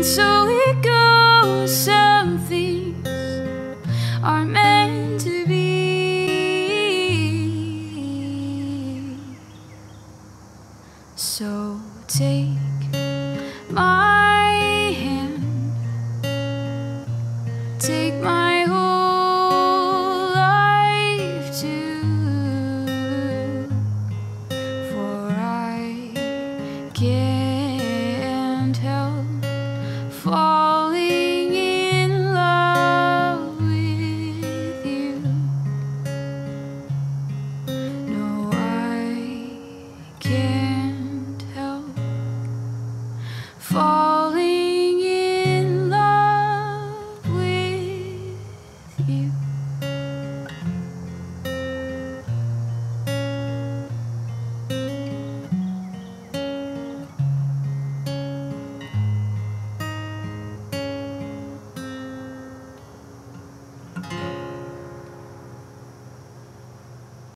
And so it goes, some things are meant to be. So take my you.